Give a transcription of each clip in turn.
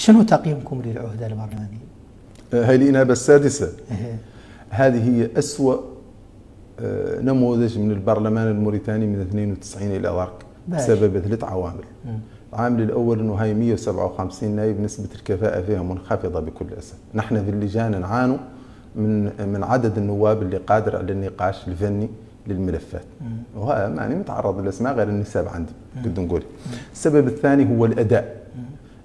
شنو تقييمكم للعهدة البرلمانية؟ هاي الإنابة السادسة. هذه هي أسوأ آه، نموذج من البرلمان الموريتاني من 92 إلى ذاك بسبب ثلاث عوامل. العامل الأول أنه هاي 157 نائب نسبة الكفاءة فيها منخفضة بكل أسف نحن في اللجان نعانوا من من عدد النواب اللي قادر على النقاش الفني للملفات. وهذا ماني متعرض للأسماء غير النسب عندي كنت نقول السبب الثاني هو الأداء.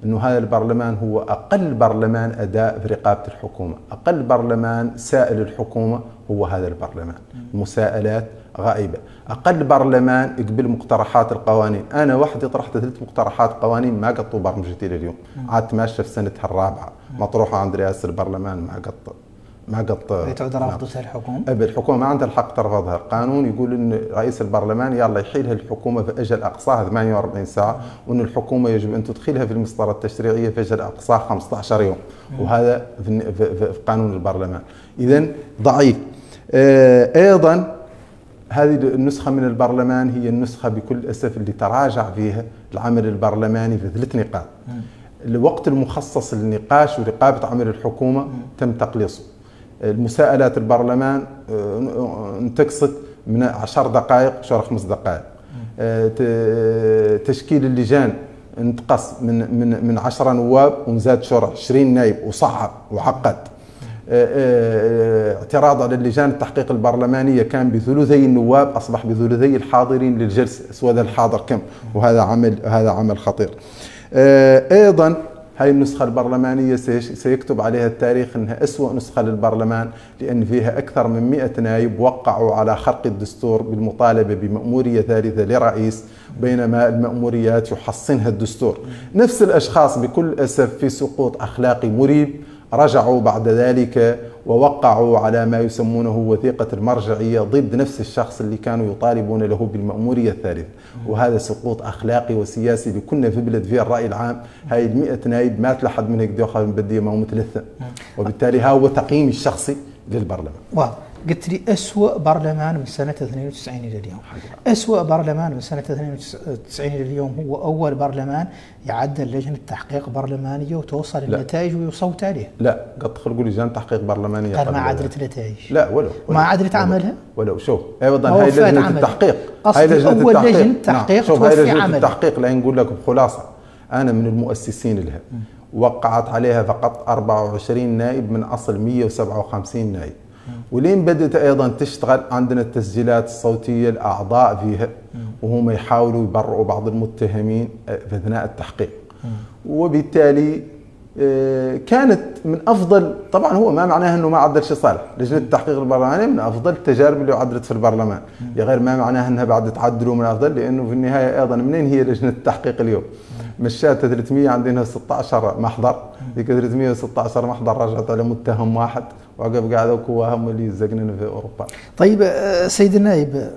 إنه هذا البرلمان هو أقل برلمان أداء في رقابة الحكومة، أقل برلمان سائل الحكومة هو هذا البرلمان، المساءلات غائبة، أقل برلمان يقبل مقترحات القوانين، أنا وحدي طرحت ثلاث مقترحات قوانين ما قطوا برمجتي لليوم، عاد ماشيه في سنتها الرابعة، مطروحه عند رئاسه البرلمان ما قط ما قط تعود رافضتها الحكومة؟ الحكومة ما عندها الحق ترفضها، القانون يقول إن رئيس البرلمان يلا يحيلها الحكومة في أجل اقصاها 48 ساعة وإن الحكومة يجب أن تدخلها في المسطرة التشريعية في أجل اقصاها 15 يوم. وهذا في, في, في قانون البرلمان. اذا ضعيف. آه، أيضا هذه النسخة من البرلمان هي النسخة بكل أسف اللي تراجع فيها العمل البرلماني في ثلاث نقاط. الوقت المخصص للنقاش ورقابة عمل الحكومة تم تقليصه. المساءلات البرلمان آه، انتقصت من 10 دقائق صار خمس دقائق. آه، تشكيل اللجان انتقص من من من 10 نواب ومزاد شرع 20 نائب وصعب وعقد. آه، اعتراض على اللجان التحقيق البرلمانية كان بثلثي النواب أصبح بثلثي الحاضرين للجلسة سوى الحاضر كم؟ وهذا عمل هذا عمل خطير. أيضا هاي النسخة البرلمانية سيكتب عليها التاريخ أنها أسوأ نسخة للبرلمان لأن فيها أكثر من 100 نائب وقعوا على خرق الدستور بالمطالبة بمأمورية ثالثة لرئيس بينما المأموريات يحصنها الدستور. نفس الأشخاص بكل أسف في سقوط أخلاقي مريب رجعوا بعد ذلك ووقعوا على ما يسمونه وثيقة المرجعية ضد نفس الشخص اللي كانوا يطالبون له بالمأمورية الثالثة. وهذا سقوط أخلاقي وسياسي اللي كنا في بلد فيه الرأي العام. هاي المئة نايب ما لحد من هيك ديوخة من بدية ما هو متلثة وبالتالي ها هو تقييمي الشخصي للبرلمان. قلت لي أسوأ برلمان من سنة 92 إلى اليوم. أسوأ برلمان من سنة 92 إلى اليوم هو أول برلمان يعدل لجنة تحقيق برلمانية وتوصل النتائج ويصوت عليها لا قد تخلقوا لجان تحقيق برلمانية قال ما عدلت نتائج لا ولو, ولو. ما عدلت عملها؟ ولو. شوف أيضا هاي لجنة التحقيق. هاي لجنة أول التحقيق. لجنة تحقيق نعم. شوف هاي لجنة عمل. التحقيق لا نقول لك بخلاصة أنا من المؤسسين لها. وقعت عليها فقط 24 نائب من أصل 157 نائب. ولين بدأت أيضا تشتغل عندنا التسجيلات الصوتية الأعضاء فيها وهم يحاولوا يبرئوا بعض المتهمين آه، في أثناء التحقيق. وبالتالي آه، كانت من أفضل طبعا هو ما معناه إنه ما عدل شيء صالح. لجنة التحقيق البرلماني من أفضل التجارب اللي عدلت في البرلمان. غير ما معناه إنها بعد تعدلوا من أفضل لأنه في النهاية أيضا منين هي لجنة التحقيق اليوم؟ مشات 300 عندنا 16 محضر. ذيك 316 محضر رجعت على متهم واحد. وعقب قاعد هو هم اللي يزقننا في أوروبا. طيب آه، سيد النائب